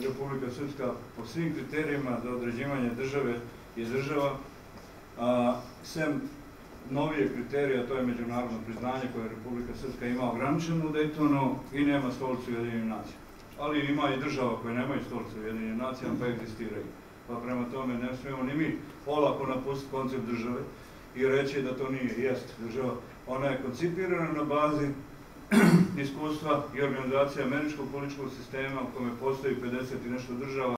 Republika Srpska po svim kriterijima za određivanje države i država, a, sem novije kriterija, to je međunarodno priznanje koje Republika Srpska ima ograničeno u Daytonu i nema stolicu Jedinim nacijama. Ali ima i država koje nemaju stolicu Jedinim nacijama pa egzistiraju. Pa prema tome ne smijemo ni mi olako napustiti koncept države i reći da to nije jest država. Ona je koncipirana na bazi iskustva i organizacija američkog političkog sistema u kome postoji 50 i nešto država